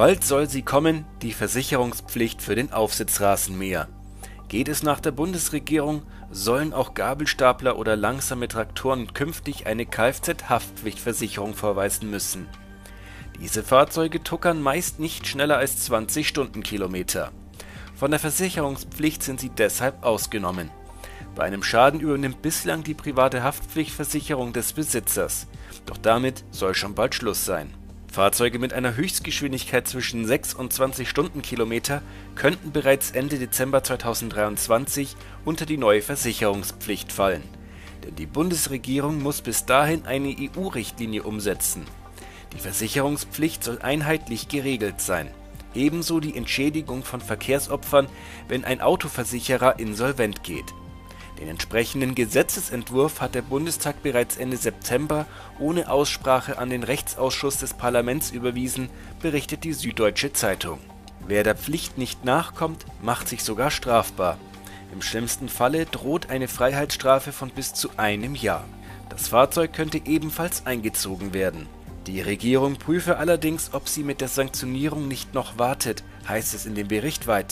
Bald soll sie kommen, die Versicherungspflicht für den Aufsitzrasenmäher. Geht es nach der Bundesregierung, sollen auch Gabelstapler oder langsame Traktoren künftig eine Kfz-Haftpflichtversicherung vorweisen müssen. Diese Fahrzeuge tuckern meist nicht schneller als 20 Stundenkilometer. Von der Versicherungspflicht sind sie deshalb ausgenommen. Bei einem Schaden übernimmt bislang die private Haftpflichtversicherung des Besitzers. Doch damit soll schon bald Schluss sein Fahrzeuge mit einer Höchstgeschwindigkeit zwischen 6 und 20 Stundenkilometer könnten bereits Ende Dezember 2023 unter die neue Versicherungspflicht fallen. Denn die Bundesregierung muss bis dahin eine EU-Richtlinie umsetzen. Die Versicherungspflicht soll einheitlich geregelt sein. Ebenso die Entschädigung von Verkehrsopfern, wenn ein Autoversicherer insolvent geht den entsprechenden Gesetzesentwurf hat der Bundestag bereits Ende September ohne Aussprache an den Rechtsausschuss des Parlaments überwiesen, berichtet die Süddeutsche Zeitung. Wer der Pflicht nicht nachkommt, macht sich sogar strafbar. Im schlimmsten Falle droht eine Freiheitsstrafe von bis zu einem Jahr. Das Fahrzeug könnte ebenfalls eingezogen werden. Die Regierung prüfe allerdings, ob sie mit der Sanktionierung nicht noch wartet, heißt es in dem Bericht weiter